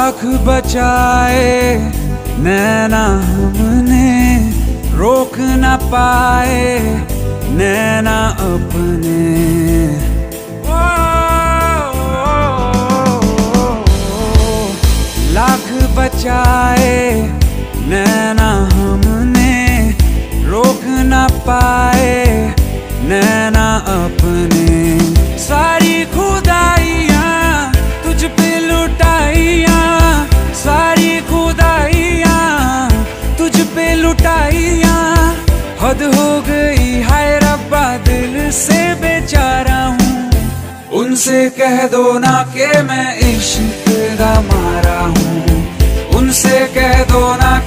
लाख बचाए, नैना हमने रोक न पाए, नैना अपने। लाख बचाए, नैना हमने रोक न पाए, नैना अपने। हद हो गई, हाय रब्बा, दिल से बेचारा हूँ। उनसे कह दो ना के मैं इश्क का मारा हूँ। उनसे कह दो ना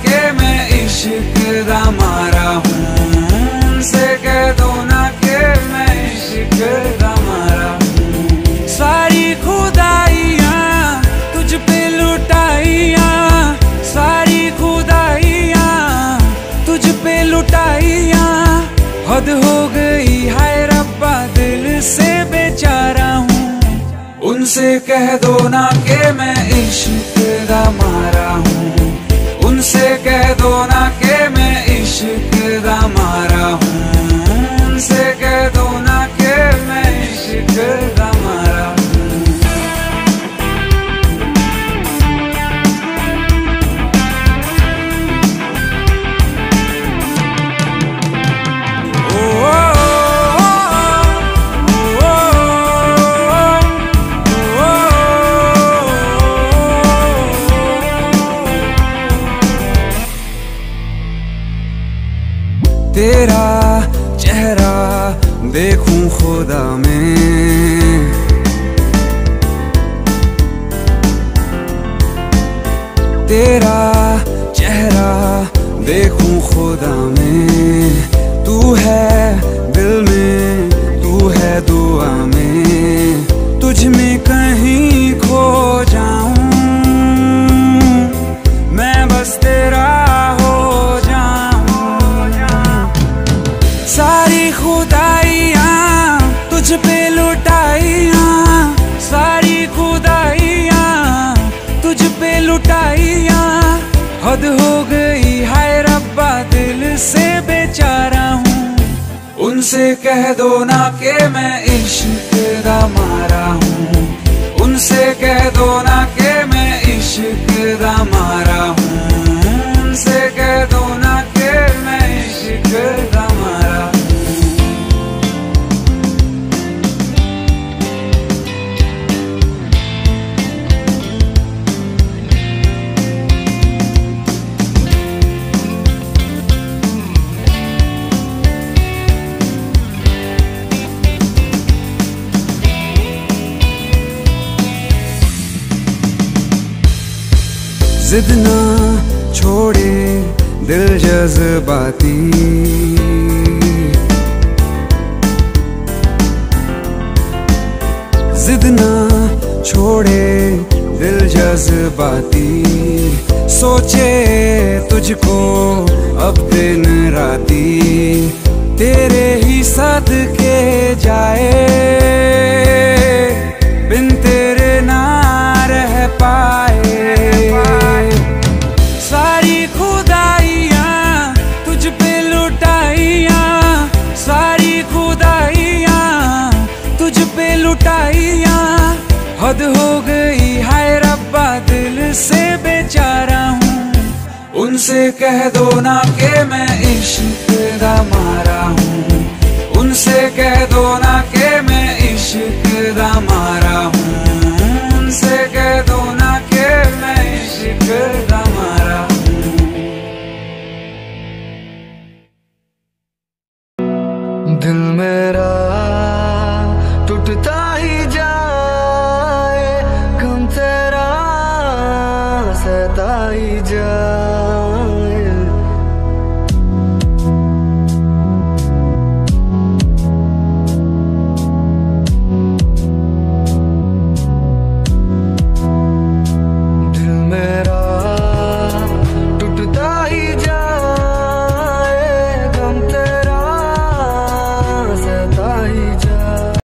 हद हो गई है रब्बा, दिल से बेचारा हूँ। उनसे कह दो ना के मैं इश्क का मारा हूँ। उनसे कह दो ना तेरा चेहरा देखूँ खुदा में। तेरा चेहरा देखूँ खुदा में। तू है दिल में, तू है दुआ में। तुझ में कहीं खो जाऊँ, मैं बस तेरा पे लुटाइया, सारी खुदाइया तुझ पे लुटाइया। हद हो गई, हाय रब्बा, दिल से बेचारा हूँ। उनसे कह दो ना के मैं इश्क का मारा हूँ। उनसे कह दो ना के मैं इश्क का मारा हूँ। जिद ना छोड़े दिल जज्बाती। जिद ना छोड़े दिल जज्बाती। सोचे तुझको अब दिन राती। तेरे ही साथ के जाए। हो गई। हाय रब्बा, दिल से बेचारा हूँ। उनसे कह दो ना के मैं इश्क दा मारा हूँ। उनसे कह दो ना के मैं इश्क दा मारा हूँ। उनसे कह दो ना के मैं इश्क